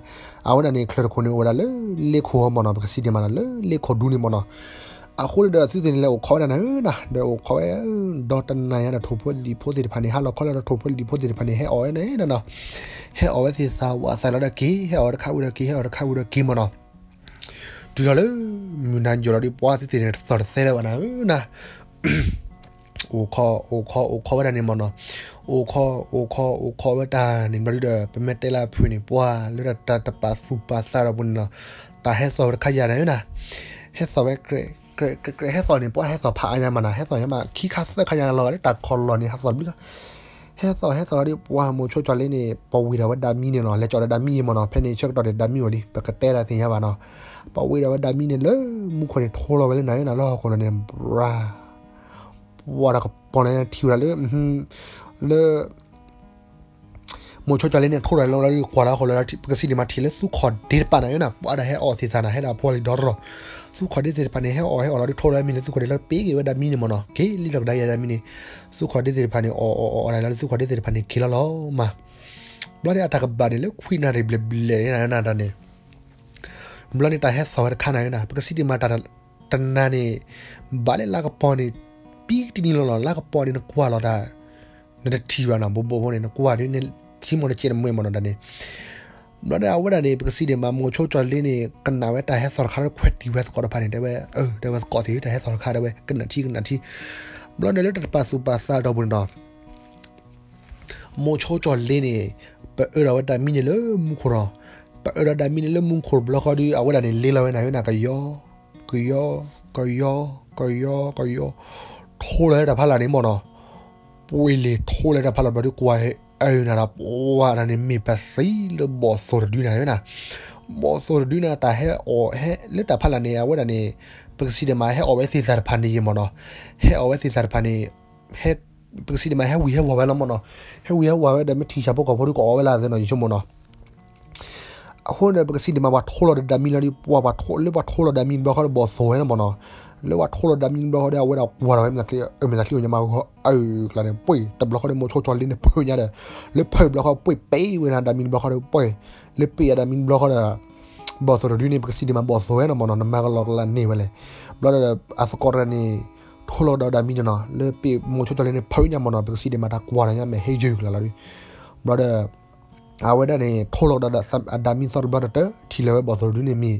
Speaker 1: အဝနာနေခလခုနေဝလာလေလေခေါ်မနောပကစီဒီမနာလေလေခေါ်ဒူနေမနောအခုလေဒါစီစဉ်လေကိုခေါ်တယ်နော်နာဒါကိုခေါ်ရဒေါ်တန်နိုင်ရထိုဖို့ဒီဖို့တဲ့ဖာနေဟာလောခေါ်လာထိုဖို့ဒီဖို့တဲ့ဖာနေဟဲအော်နေနော်ဟဲအော်ဝဲစီစာဝါဆာလာဒကီဟဲအော်ခါဝဒကီဟဲအော်ခါဝဒကီမနောဒီလိုလေမြနန်ဂျော်ဒီပွားစီစဉ်ဆော်ဆဲလာဝနာနာโอคอโอคอโอคอวดาနေမနော် โอคอโอคอโอคอวดาနေမရဒပမတဲလာဖွနေပွာလရတတပါစူပါဆာရဘုန်နော်တာဟဲဆောခရရနာဟဲဆောဝဲကရကရကရဟဲဆောနေပွာဟဲဆောဖာအညာမနာဟဲဆောရမခီခါစခရရလောတာခေါ်လောနေဟဲဆောဘီဟဲဆောဟဲဆောဒီပွာမိုချိုချလေးနေပဝီရဝဒါမီနေနော်လက်ကြော်ဒါမီမနော်ဖဲနေချက်တော့ဒါမီဝလီပကတဲလာတင်ရပါနော်ပဝီရဝဒါမီနေလေမူခွေထိုးလောပဲနိုင်နာလောခေါ်နေဘရာဝါရကပေါ်နေထီရလေလေမိုချိုချလေးနဲ့ထိုးရလောလာခွာလာခေါ်လာပကစီဒီမှာထီလေစုခေါ်ဒေးပါနေနာပွားတဲ့ဟဲအော်စီစာနာဟဲတာပေါ်လီဒေါ်ရောစုခေါ်ဒေးစီပါနေဟဲအော်ဟဲအော်လာထိုးရမင်းစုခေါ်ဒေးလာပေးကေ le mucho chale ne khora lo la ri khora khora ti ka si ni ma thile su kho dir pa na na pa da he o ti sana he da poli dor ro su kho dir pa ne he o he o la ri thora mi ne su kho dir la pe ge da mi ne mo no ke li lok da ya da mi ne su kho dir pa ne o o o la la su kho dir pa ne khila lo ma bla ri ata ka ba ne le khwina re ble ble na na da ne bla ni ta he sa war khana na ka si ni ma ta tan na ne ba le la ka pa ne pi ti ni lo la ka pa ne kwa lo da na thiwa na bobo bone na kwa re ne simo na chira mwe mono da ne lo da wa da ne because de ma mo cho cho le ne kan na we ta he sor khar khwet ti we ko da phane de we oh de we ko ti da he sor khar da we kan na thi kan na thi lo da le ta pa su pa sa da bun da mo cho cho le ne pa era wa da mi ne le mu ko ra pa era da mi ne le mu ko blo ko di awa da ne le la we na we na ka yo ko yo ko yo ko yo ko yo ထိုးလဲတာဖလာနေမော်နော် ပွေလေထိုးလဲတာဖလာဘဒကွာဟဲအဲနာရာပွားရနေမီပစီလဘောဆော်ဒူနာယနာဘောဆော်ဒူနာတာဟဲအော်ဟဲလက်တာဖလာနေရဝဒနေပကစီဒမဟဲအော်ဝဲစီဇာဖာနေမော်နော်ဟဲအော်ဝဲစီဇာဖာနေဟဲပကစီဒမဟဲဝီဟဲဝါဝဲလမော်နော်ဟဲဝီဟဲဝါဝဲဒမတီချာပုတ်ကဘောဒကောဝဲလာစနော်ယုံမော်နော်အခုလည်းပကစီဒမဘာထိုးလို့ဒါမီလာဒီပွားဘာထိုးလေဘာထိုးလို့ဒါမီဘာခါဘောဆော်ဝဲနော်မော်နော် လေဝါထိုးဒမင်းဘဟောဒါဝဲတော့ဝါရမကလေးအမေကလေးညမဟောအဲကလာနေပွေတဘလခေါ်မိုချိုချော်လင်းနေပွေညာတယ်လေဖွေဘလခေါ်ပွေပေးဝဲနာဒမင်းဘခေါ်ပွေလေပေးဒမင်းဘခေါ်ဘောဆိုရဒီနေပကစီဒီမဘောဆိုရနမနမကလောလာနေဝလေဘလအစကောရနေထိုးလို့တော့ဒမင်းနော်လေပေးမိုချိုချော်လင်းနေဖွေညာမနပကစီဒီမတာကွာရညမဲဟေးဂျူကလာလာဘလအဝဲတဲ့နေထိုးလို့တော့ဒမင်းဆော်ဘတ်တထီလေဘောဆိုရဒီနေမီ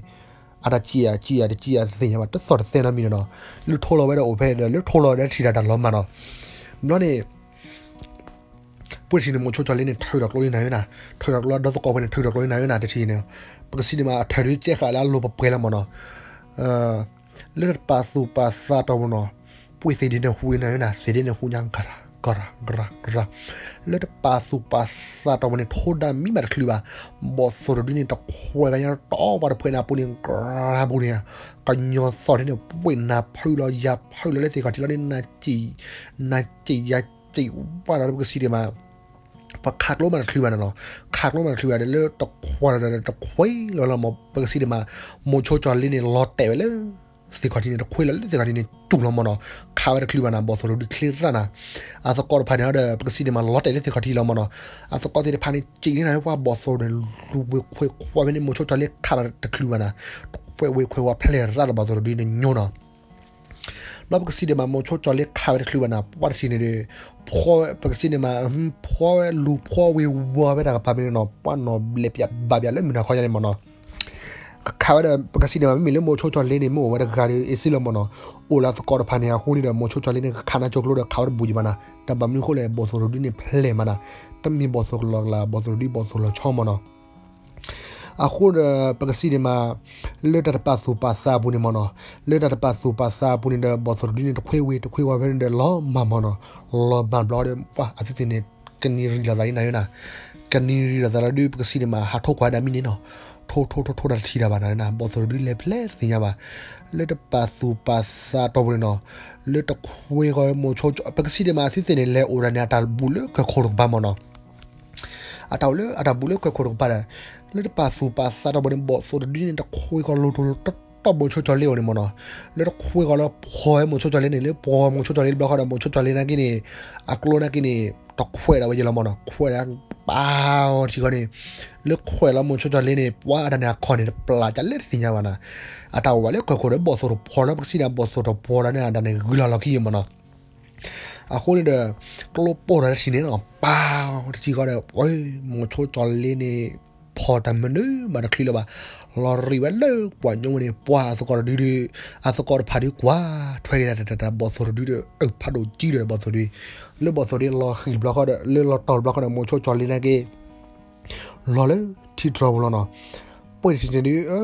Speaker 1: အတာကြီးရကြီးရကြီးရစင်ရမှာတဆော့တဲ့နော်မီနော်လူထိုးလောပဲတော့ open လူထိုးလောတဲ့ထီတာတော့မနော်နော်နေပွင့်ရှင်မချိုချလေးနဲ့ထွေတော့လို့နိုင်နာထွေတော့လို့တော့ကောပဲနဲ့ထွေတော့လို့နိုင်နာတချီနေပကစီဒီမှာထရီကျက်ခါလာလို့ပွဲလာမနော်အာလက်ပါစုပါစာတော့မနော်ပွေစီဒီနဲ့ဟူနေနာစီဒီနဲ့ဟူညံခ kra kra kra le te pasu pasata wani toda mi mar kliwa bosoro dini ta kwe ga yana to war pwe na puni kra puni ka nyo so ni pwe na pwe lo ya pwe lo le te ka ti lo ni na chi na chi ya chi wa ra ko si de ma ปะคักโลมันคือวันเนาะคักโลมันคือวันเลือดตะควันตะควยแล้วเรามาเปิดซีดมาโมโชจอร์ลินเนี่ยรอแต่ไว้เลย สิ่งที่นี่คุยแล้วสิ่งที่นี่จุ่มลงมันเนาะข้าวเรคลีวานาบอสโรดิคลีรานาอาสกอร์พันเดอร์ปกติมันล็อตเลยสิ่งที่ลงมันเนาะอาสกอร์ที่พันจริงนี่นะว่าบอสโรเนี่ยรูปเวคุยคุยไม่ได้มุ่งชดจะเลีกข้าวเรคลีวานะคุยเว้คุยว่าเพลย์รานาบอสโรดีเนี่ยโยนาเราปกติเดมาโมชจอเล็กคาเวคลิวนะวัดที่นี่เดี๋ยวพ่อปกติเดมาพ่อรูปพ่อเววัวไปดักพาไปเนาะป้านเนาะเล็บยาบาบยาเล่มีนาคอยยันมันเนาะ စီလမနောအိုလာစကောဖာနေဟိုနီဒမိုချိုချောလေးနေခါနာချိုကလို့ခါရဘူဂျီမနာတဘမီခိုလေဘောဆိုရဒီနေဖလေမနာတမီဘောဆိုလောလာဘောဆိုဒီဘောဆိုလောချောမနောအခုပကစီဒီမှာလေတပတ်စုပါစာဘူးနေမနောလေတပတ်စုပါစာဘူးနေဘောဆိုဒီနေတခွေဝေတခွေဝါဖဲနေလောမမနောလောဘန်ဘလော်ပါအစစ်နေကနီရီလာတိုင်းနိုင်နာကနီရီလာဒါဒီပကစီဒီမှာဟာထုတ်ခွာဒမီနေနော် ထိုးထိုးထိုးထိုးတာထီတာပါနာဘောဆိုဒီလေဖလက်စင်ရပါလက်တပါစုပါစာတော့ဘယ်နော်လက်တခွေကောမိုချိုပကစီဒီမှာစစ်နေလေအိုရနာတာဘူးလကခေါ်ဘာမနော်အတောက်လေအတာဘူးလကခေါ်ပါလက်တပါစုပါစာတော့ဘယ်ဘောဆိုဒီနေတခွေကောလိုတို တော့မိုချိုချော်လေးဝင်မနော်လက်တခွေကောလောဖော်မိုချိုချော်လေးနေလေပေါ်မိုချိုချော်လေးဘလော့ခါတော့မိုချိုချော်လေးနာကိနေအကလိုနာကိနေတခွေတာပဲကြလားမနော်ခွေတာပါဒီကနေလက်ခွဲလာမချွတ်လေးနေပွားအဒနာခေါ်နေပလာကြလက်စင်ရပါနာအတောဝါလေခွဲခွဲဘောဆိုတော့ဖော်လာပစီနာဘောဆိုတော့ပေါ်လာနေအဒနာဂူလာလခီမနာအခုနေတဲ့ကလပေါ်ရရှိနေတော့ပါဒီကလည်းဝေးမချွတ်လေးနေဖော်တမနူမနခလီလပါ လော်ရီဝဲလေပွာညုံနေပွာစကောဒီဒီအစကောဖာဒီကွာထွဲရတဲ့တာဘောဆိုဒီဒီအဖတ်တို့ကြီးတယ်ဘောဆိုဒီလေဘောဆိုဒီလော်ခီဘလောက်တဲ့လေလော်တော်ဘလောက်တဲ့မိုချိုချော်လေးနေကေလော်လေတီထရဘလနော်ပွင့်တင်ဒီအဲ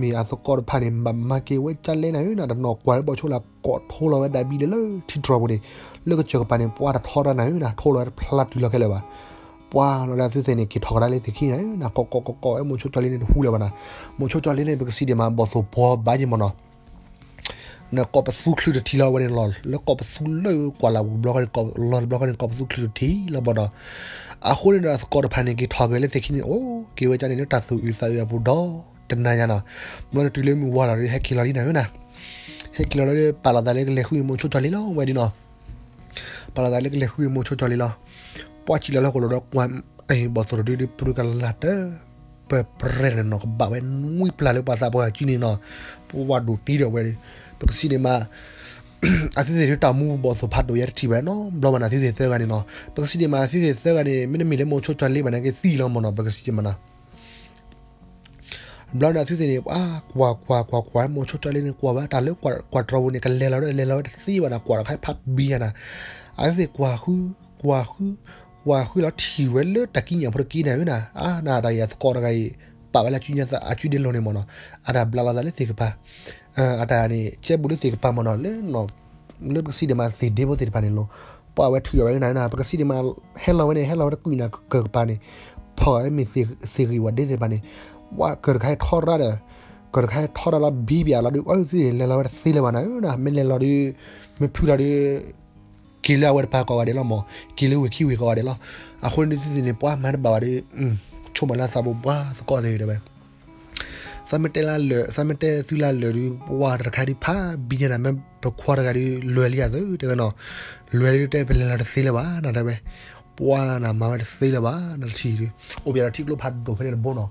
Speaker 1: မီအစကောဖာနေမမကေဝဲချလဲနေနော်တော့ကွာဘောချိုလာကောထိုးလော်ဝဲဒိုင်ဘီလေတီထရဘလေလေကချောကပနေပွာတာထော်ရနေနော်ထိုးလော်ဖလတ်ဒီလော်ခဲလေပါ ပွာလောလာစစ်စနေကထော်ရလေးတခိနေနာကောကောကောကောအမိုချိုချလေးနေဟူလေပါနာမိုချိုချလေးနေဘကစီဒီမှာဘောဆိုဘောဘာဂျီမနောနကောပစုခလူတီလာဝရင်လောလကောပစုလေကွာလာဘလော့ကောလောဘလော့ကောပစုခလူတီလာဘောနာအခုနေတော့ကောဖန်နေကထော်ပဲလေတခိနေအိုးကေဝချနေတဆူအီဆာရဘူးတော့တနညာနာမလို့တူလေမူဝါလာဟက်ကီလာလီနာနာဟက်ကီလာလေပါလာဒါလေလေခူမိုချိုချလေးလောဝဲဒီနော်ပါလာဒါလေလေခူမိုချိုချလေးလော ပွားချီလာကိုလောကွမ်အေဘောစရဒီပရကလာတပပရရနော်ဘာဝဲနွိပလာလေပါစာပွားချီနေနော်ပူဝါဒူတီတော့ဝဲပကစီနေမှာအစီစီတာမူဘောစဖတ်တော့ရတီပဲနော်ဘလောမနာစီစီသဲကနေနော်ပကစီနေမှာစီစီသဲကနေမင်းမီလေမိုချိုချလေးမနာကေစီလောမနော်ပကစီမနာဘလောနာစီစီနေအာကွာကွာကွာကွာမိုချိုချလေးနေကွာဘာတာလေကွာကွာထရဝနေကလေလာလေလာစီဝနာကွာခိုင်ဖတ်ဘီယာနာအဲ့ဒီကွာခူကွာခူ ဝါခွေလာတီဝဲလတကိညာဖရကိနေနာအာနာဒါယစကောရဂိုင်ပါဝလာချူညာစာအချူဒီလုံးနေမနော်အာဒါဘလာလာဒါလေတေကပါအာဒါနေချက်ဘူးလေတေကပါမနော်လေနော်လေပစီဒမစီဒေဘတေပါနေလို့ပါဝဲထူရဝဲနာနာပကစီဒမဟဲလာဝဲနေဟဲလာဝဲကူနာကပါနေဖော်မီစီစီရီဝဒေတေပါနေဝါကရခိုင်ထော်ရတဲ့ကရခိုင်ထော်ရလာဘီဘီလာဒီအိုစီလေလာဝဲစီလေပါနာနာမလေလာဒီမဖြူလာဒီ ကီလာဝတ်ပါကောဝါတယ်လောမကီလူဝခီဝေကောဝါတယ်လောအခုနေစီစီနေပွားမန်ဘာဝါတယ်อืมချုံမလာစာဘပွားစကောသေးတယ်ပဲစမတဲလာလေစမတဲသီလာလေပွားရခါဒီဖာဘီညနာမပခွာရခါဒီလွယ်လျာသေးတယ်နော်လွယ်တဲ့ပလလာသေးလေပါနာတယ်ပဲပွားနာမမသေးလေပါနာချီရီအိုပြရာတိကလို့ဖတ်တော့ဖဲဘောနော်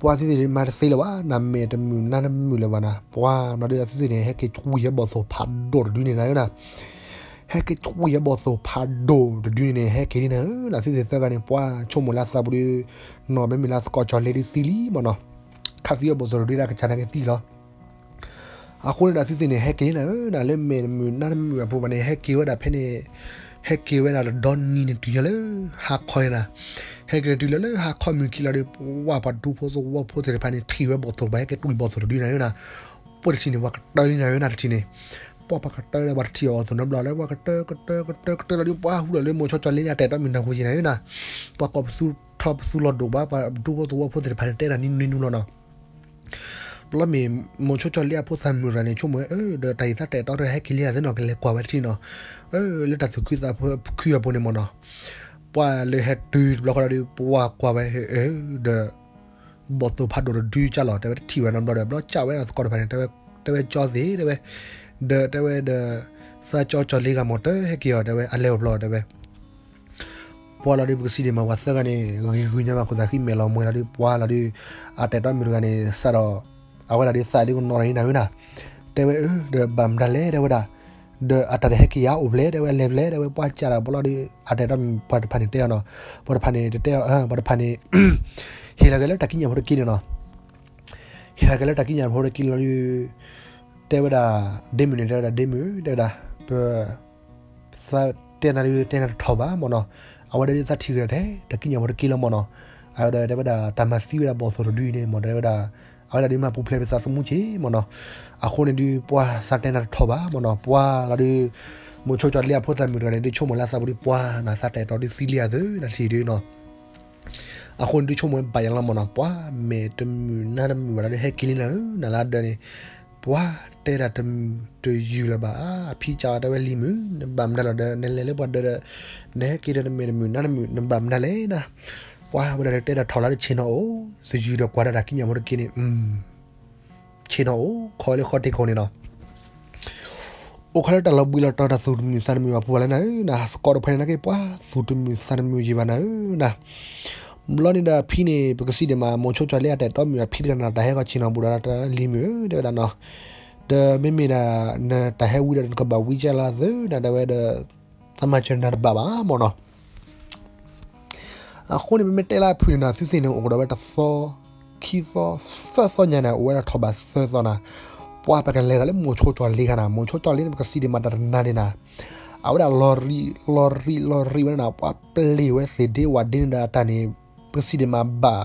Speaker 1: ပွားစီစီမာစီလဝနာမေတမူနာနမူလဝနာပွားနော်ဒီစီစီနေဟက်ကေချူရဘောဆိုဖတ်ဒိုဒူနေနာနာဟက်ကေချူရဘောဆိုဖတ်ဒိုဒူနေဟက်ကေနေနာစီစီသကနေပွားချုံမလာဆာဘူးနော်မေမီလာစကောချော်လေဒီစီလီမနော်ခါစီဘောဆိုရဒီရာကချာနေတီလောအခုလည်းစစ်စင်နေဟက်ကင်းလာနာလည်းမေမနာမပူမနေဟက်ကီဝဒါဖဲနေ ဟက်ကီဝဒါဒွန်နီနေတူရလေဟာခွဲလာဟက်ကတူလေဟာခွန်မီကီလာဒီဝါပါဒူဖိုဆိုဝါဖိုတဲ့ဖာနေထီဝဘောဆိုဘဲကတူဘောဆိုဒီနေနာပို့ချင်နေဝါကတော်နေနာတီနေပေါ်ပကတဲဘာတီအောသနဘလာလေဝါကတဲကတဲကတဲကတဲလာဒီပွားဟူလေမိုချောချလေးရတဲ့တော့မင်းတော့ကိုကြီးနေနာပကပဆူ top ဆူလဒိုဘာပါဒူဘောဆိုဝါဖိုတဲ့ဖာနေတဲနာနီနီနူနော်ပလမီမွန်ချိုချလီအပိုဆမ်မူရနေချုံမအဲဒတိုင်သတဲ့တော့ဟက်ကလီယာဇနော်ကလေကွာဝတီနော်အဲလက်တသူခွသာခွရပေါ်နေမနော် ပွာလေဟက်တူဘလခရဒီပွာကွာပဲအဲဒဘောတူဖတ်ဒိုဒူချလာတဲ့တီဝနံဘလဘလချဝဲစကော့ဖန်တဲ့တဲ့ကြောသေးတဲ့ဒတဲ့ဒစာချောချလေးကမတဟက်ကီရတဲ့အလဲဘလတဲ့ပွာလာဒီပစီဒီမှာဝတ်စကနေဂီဂူညာမှာခုသာခိမဲလောမွေလာဒီပွာလာဒီအတက်တော့မြေကနေစတော့ awala di sa di kun norai na wina tewe de bam dale de wada de ata de hekia uble de we level de we pa chara bolo di ata da pa phani te no pa phani te ha pa phani hila gele takinya bor kini no hila gele takinya bor kini no te wada demu ne da demu de da pa sa te na ri te na thoba mo no awada di sa thi gre de takinya bor kilo mo no awada de wada tamasi wada bo so ro di ne mo de wada အလာဒီမှာပူဖလေပစာစမှုချေမနော် အခုနေဒီပွာစတဲ့နာထောပါမနော်ပွာလာဒီမချိုချလျာဖို့တမျိုးတယ်ဒီချုံမလာစာဘူးပွာနာစတဲ့တော်ဒီစီလျာသေနာတီဒီနော်အခုဒီချုံမဘယလာမနော်ပွာမေတမနာနမလာဒီဟက်ကီလနာနာလာဒနေပွာတဲရတမ်တူယူလာပါအဖီချာတဲ့လီမူဘမ်ဒလာဒနဲလေလေဘတ်ဒနဲကီဒနမေမူနာနမူနဘမ်ဒလေနာပွာဝရတဲ့ထော်လာချင်းတော့စယူတော့ကွာတာကိညာမရကိနေอืม ချင်းတော့ခေါ်လေခေါ်တိခေါ်နေတော့โอเคတလဘူလာတာသုမီစန်မီဝပူလာနာနာစကောဖိုင်နာကေပွာသုမီစန်မီဂျီဘာနာနာဘလနီဒါဖီနေပကစီဒမာမွန်ချိုချလေတဲ့တော့မီဖီကနာတဟဲကချင်းအောင်ဘူလာတာလီမီတဲ့ဒါနော်ဒမေမီနာနတဟဲဝီဒန်ကဘဝီချလာဇဒါဒဝဲဒသမချန်ဒါဘာဘာမောနော်အခုနေမတဲလာဖူနာစစ်စင်နေအော်တော့တ คิโซเซอร์โซนยานะโอ้ยทบัสเซอร์โซนะว่าไปกันเลยกันเลยมูโชจอนลีกันนะมุ่งชจอนลีมันก็ซีดีมาดันนาดีนะเอาได้ลอรีลอรีลอรีวันนั้นว่าเปลี่ยนเวสีดีว่าดินได้ตานี้เพื่อซีดีมาบ้า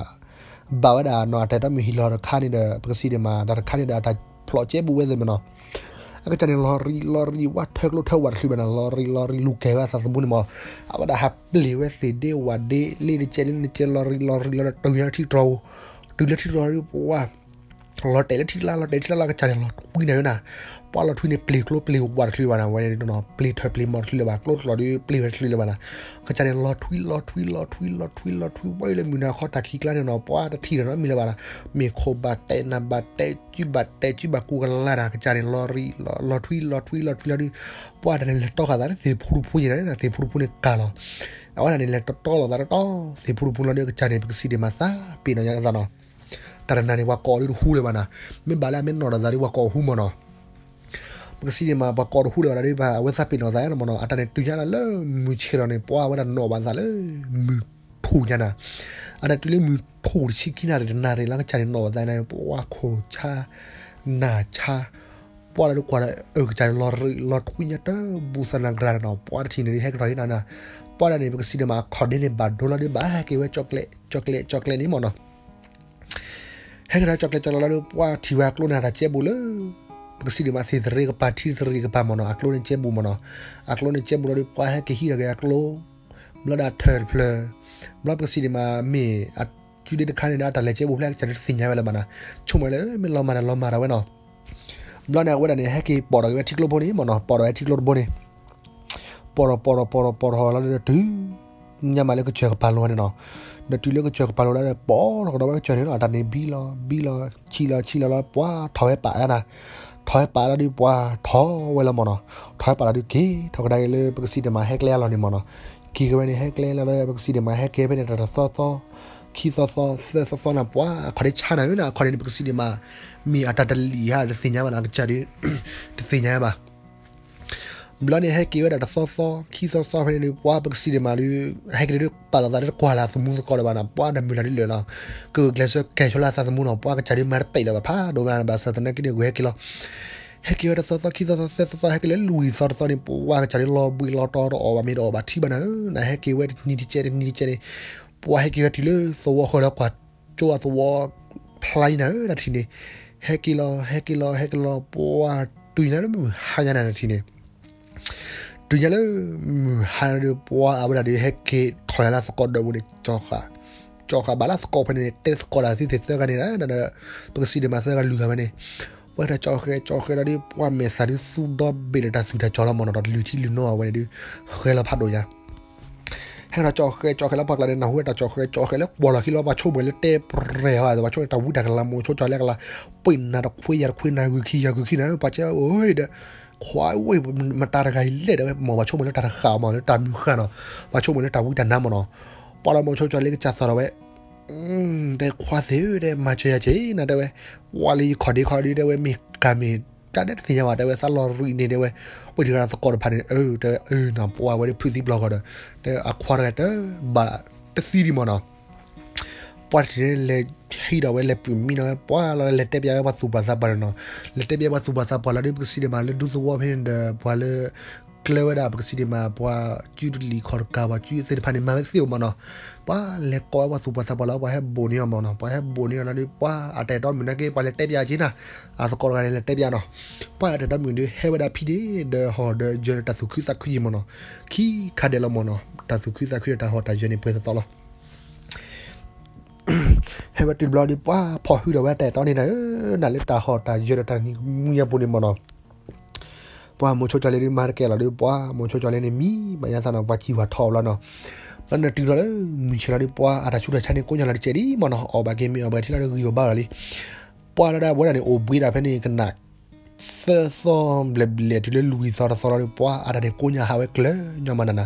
Speaker 1: บ่าว่าดาหนอแต่ต้องมีฮิลอร์คานี่เดอเพื่อซีดีมาดันคานี่เดอตาโปรเจ็บบุเวเดมันเนาะอาจารย์ลอรีลอรีว่าเทกลูเทวันคือมันลอรีลอรีลูกแกว่าสัสมบูรณ์มอเอาได้ฮับเปลี่ยนเวสีดีว่าดีลีเจนี่เจนลอรีลอรีลอรีตัวอย่างที่เรา ดูเลทิรอริปว่าเราแต่ละทีละเราแต่ละทีละเราก็จะเราวิ่งไหนนะพอเราทุยในปลีกลบปลีกวันทุยวันนะวันนี้เนาะปลีกถอยปลีกมอทุยเลยว่ากลบเราด้วยปลีกทุยเลยวันนะก็จะเราทุยเราทุยเราทุยเราทุยเราทุยไว้เลยมีนาข้อตาขี้กล้าเนาะเพราะว่าทีเนาะมีเลยวันนะมีโคบัตเตนาบัตเตจิบัตเตจิบักูกันละนะก็จะเรารีเราทุยเราทุยเราทุยเราด้วยเพราะว่าเนี่ยต้องการอะไรเสียผู้รู้ผู้ใหญ่นะเสียผู้รู้ผู้เนี่ยกาลอ่ะวันนี้เราต้องการอะไรต้องเสียผู้รู้ผู้เราเนี่ยก็จะเนี่ยเป็นสิ่งที่มาซะปีนั้นยังไงเนาะ နော်ပွားတီနေဟက်ကရိုင်းနာနာပွားရနေပကစီဒမာခေါ်နေဘာဒေါ်လာဒီဘာကေဝဲချောကလက်ချောကလက်ချောကလက်နေမနော် ဟက်ကရာချောကလက်ချောလာလို့ပွားတီဝါကလိုနာတာချေဘူးလေပကစီဒီမာသေဒရေကပါတီစရေကပါမနော်အကလိုနေချေဘူးမနော်အကလိုနေချေဘူးလို့ပွားဟက်ကေဟီရကကလိုဘလဒါသ်ဖ လဘလပစီဒီမာမေအကျူဒီတခါနေတာတလည်းချေဘူးဖလက်ချင်စင်ညာဝဲလာမနာချုံမလဲမလောမာလောမာရဝဲနော်ဘလနာဝဲနေဟက်ကီပေါ်တော့တိကလိုဘိုနီမနော်ပေါ်တော့တိကလိုဘိုနီပေါ်တော့ပေါ်တော့ပေါ်တော့ပေါ်တော့လာတဲ့တူညမလေးကချေကပါလောနေနော်ဒတူလေးကချေကပါလောလာပေါ်တော့တော့ချေနေတော့အတနေဘီလာဘီလာချီလာချီလာပွားထော်ရဲပါနာထော်ရဲပါလာဒီပွားထော်ဝဲလာမနော်ထော်ရဲပါလာဒီကေထော်ကတိုင်းလေပကစီတမဟက်ကလဲလာနေမနော်ကီကဝဲနေဟက်ကလဲလာတဲ့ပကစီတမဟက်ကဲပဲနေတာသောသောခီသောသောသောသောနာပွားခရချာနာရနာခရနေပကစီတမမီအတတလီဟာစင်ညာမနာကြတယ်ဒီစင်ညာပါ ဘလနေဟဲကီဝဒါဆောဆောခီဆောဆောဖနေနေပွားပကစီဒီမာလူဟဲကရီပါလာဒါကွာလာစမှုကောလဘာနာပွားဒမူလာလီလာကူဂလက်ဆကဲချလာဆာစမှုနော်ပွားကချာဒီမာပိလာဖာဒိုမန်ဘာဆတ်နကီဒီဝဲကီလောဟဲကီဝဒါဆောဆောခီဆောဆောဆက်ဆောဟဲကလေလူဝီဆောဆောနေပွားကချာဒီလောဘီလောတော်တော့ဘာမီတော့ဘာတီဘာနာနာဟဲကီဝဲနီဒီချဲနီဒီချဲပွားဟဲကီဝတီလေဆောဝခေါ်တော့ကွာကျိုးဆောဝဖလိုက်နာဒါတီနေဟဲကီလောဟဲကီလောဟဲကီလောပွားတူနေတယ်ဟာညာနာတီနေ တူရလေဟာရပွားအဘရာဒီဟက်ကေခေါ်လာစကောဒဘူးချောခါချောခါဘာလာစကောဖနေတက်စကောလာစီစစ်စကနေနာနာပကစီဒမဆာကလူကမနေဝါရချောခဲချောခဲရဒီပွားမေစာဒီဆူဒဘေဒတာဆူတာချောလာမနော်လူတီလူနောဝဲဒီခဲလာဖတ်တော့ရဟဲ့တော့ကြောက်ခဲကြောက်ခဲလာပတ်လာတဲ့နာဟွေတာကြောက်ခဲကြောက်ခဲလက်ဘောလာခီလောပါချိုးဘဲလက်တဲပရဲဟာတော့ချိုးတာဝူတာကလာမိုချိုးချော်လက်ကလာပိနာတော့ခွေရခွေနာဂူခီရဂူခီနာပါချာအိုးတဲ့ ခွာဝေးမတာရခိုင်လက်တော့မောပါချိုးမလဲတာခါမောလဲတာမြူခါနော်ပါချိုးမလဲတာဝူတာနာမနော်ပေါ်လာမိုချိုးချော်လက်ချာဆော်တော့ပဲอืมတဲ့ခွာစေတဲ့မချရချေနာတဲ့ဝါလီခေါ်ဒီခေါ်ဒီတဲ့မီကမီတာတဲ့တင်ရပါတဲ့ဆာလော်ရီနေတဲ့ဝဲဝိဒီရာစကောဖာနေအဲတဲ့အဲနာပွားဝဲဖူစီဘလော့ကတော့တဲ့အခွာရတဲ့ဘာတစီဒီမနော်ပွားတယ်လေ ဟီတော့ဝဲလေပူမီနော်ပွားလာလေတက်ပြားပါစူပါစာပါနော်လေတက်ပြားပါစူပါစာပါလာဒီပစီဒီမာလေဒူဇဝဖင်တဲ့ပွားလေကလဝဒါပစီဒီမာပွားကျူဒလီခေါ်ကာပါကျူစစ်ဖာနေမာစီမနော်ပွားလေကောပါစူပါစာပါလာပွားဟဲဘိုနီယမနော်ပွားဟဲဘိုနီယနော်ဒီပွားအတဲတော့မနကေပွားလေတက်ပြားချင်းနာအာစကောကလည်းတက်ပြားနော်ပွားအတဲတော့မြင်ဒီဟဲဝဒါဖီဒီဒဟော်ဒဂျေတာစုခိစခွီမနော်ခီခါတယ်လ မနော်တာစုခိစခွီတာဟော်တာဂျေနေပွဲတော်လောဟဲ့ဘတ်ဘလော်ဒီပွားဖော်ဟူတော့တဲ့တောင်းနေတာနာလက်တာဟော်တာဂျေတာနီမူရပူနေမနော်ပွားမိုချိုချလေးမာကဲလာဒီပွားမိုချိုချလေးနေမီမယဆနာပွားချီဝါထော်လာနော်လန်တီရလေမီချလာဒီပွားအတာချူတဲ့ချန်နေကိုညာလာတဲ့ချေဒီမနော်အော်ဘာဂေးမီအော်ဘာတီလာဒီရောဘာလေပွားလာတဲ့ဘွားနေအိုဘွေးတာဖဲနေကနက်ဖဲဆောမ်ဘလဘလတီလေလူဝီဆော်ဆော်ရီပွားအတာတဲ့ကိုညာဟာဝဲကလညမနနာ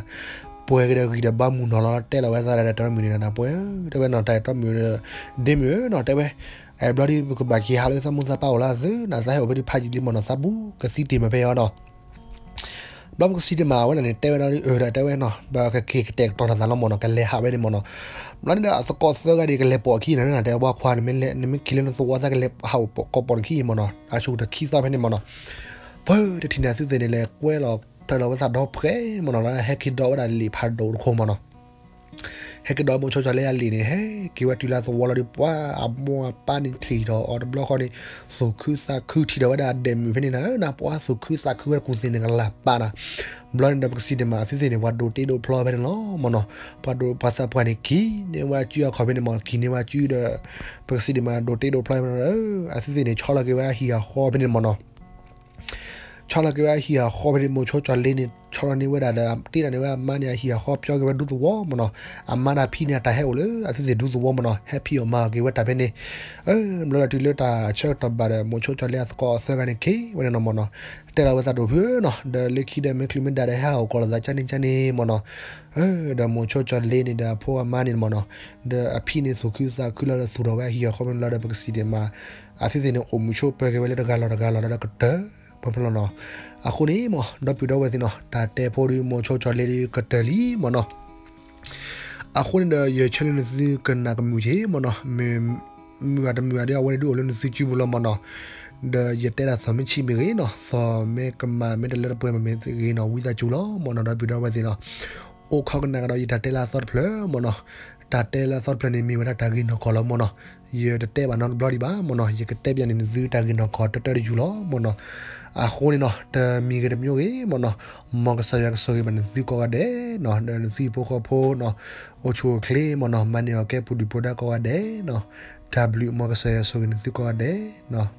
Speaker 1: ပွဲကြတဲ့ကြီးဘာမူနော်လာတဲလာဝဲစားတဲ့တော်မီနေတာပွဲတပည့်နော်တိုက်တော်မီဒီမီနော်တပည့်အဲဘလဒီကဘာကြီးဟာလေသမုစားပါလာဇနာဇာဟိုဘဒီဖာကြီးဒီမနော်စဘူးကစီတီမပဲရောနော်ဘလကစီတီမာဝဲနေတဲဝဲနော်အဲတဲဝဲနော်ဘာကကေကတက်တော်လာမနော်ကလေဟာဝဲဒီမနော်မလန်ဒါစကောစကဒီကလေပေါ်ခီနော်တဲဘွားခွာနမလေနမကီလနဆိုဝါဇကလေဟောက်ကောပေါ်ခီမနော်အချူတခီစားဖဲနေမနော်ဘောတတင်နေစစ်နေလေကွဲ တော့แต่เราภาษาดอกเพรมันเราแฮกคิดดอกว่าลีพาโดโคมันเนาะဟက်ကတော်မချောချလေးအလီနေဟဲကီဝတီလာသဝလာဒီပွာအမောပါနီထီတော့အော်ဘလော့ခေါ်နေဆိုခုစာခုထီတော့ဒါဒမ်ဖနေနာနာပွာဆိုခုစာခုကူစင်းနေကလာပါနာဘလော့ဒပ်စီဒမအစီစီနေဝါဒိုတီဒိုဖလောပဲနော်မနော်ပါဒိုပါစာပွားနေကီနေဝါကျူခေါ်ပဲနေမကီနေဝါကျူတဲ့ပစီဒမဒိုတီဒိုဖလောပဲနော်အစီစီနေချောလာကေဝါဟီယာခေါ်ပဲနေမနော် ချောလာကေဝဟီယာခေါ်ဘရီမိုချောချာလေးနေချောရနေဝဒါဒါတိရနေဝမန်ယာဟီယာခေါ်ပြောကေဝဒူဝမနော်အမနာဖီနေတာဟဲ့လေအစစ်စစ်ဒူဝမနော်ဟက်ပီယမာကေဝတာပဲနေအဲမလာတီလတာချောတဘာမိုချောချာလေးစကောဆကနေကေဝနေနော်မနော်တဲလာဝသတို့ဖနော်ဒလိခိဒမကလမင်ဒါဟဲဟောကောလာချန်ချန်နေမနော်အဲဒါမိုချောချာလေးနေတာဖိုးအမနေမနော်ဒအဖီနေဆိုကူစာကူလာဆိုတော့ဝဟီယာခေါ်မလာတဲ့ပကစီတယ်မှာအစစ်စစ်နေအမှုချိုပဲကေဝလေတကလာတကလာတကတဲ့ ပပလနော်အခုနေမဒပူတော့ဝစီနော်ဒါတဲဖိုရီမိုချောချောလေးကတလီမနော်အခုနေရချလနစီကနာကမူချေမနော်မေမူရဒမူရတဲ့ဝရဒူလနစီချူဘလမနော်ဒယတဲလာသမချီမီရေနော်သောမေကမမေတလရပွဲမမေစီရေနော်ဝိဒါချူလောမနော်ဒပူတော့ဝစီနော်အိုခောက်နာကတော့ယတတဲလာသော့ဖလမနော်တာတဲလာဆော့ပလနေမီဝတာတာဂင်နော်ကောလမနော်ယေတတဲဘာနော်ဘလော်ဒီဘာမနော်ယေကတဲပြန်နေဇူတာဂင်နော်ကောတတဲယူလောမနော် အခုနေနော်တမီကတမျိုးကြီးမနော်မောင်ကဆာရကဆိုရမနဇီကောကတဲ့နော်ဇီပိုခဖိုနော်အိုချိုကလေးမနော်မန်ယောကဲပူဒီပိုဒါကောကတဲ့နော် W မောင်ကဆာရဆိုရင်ဇီကောကတဲ့နော်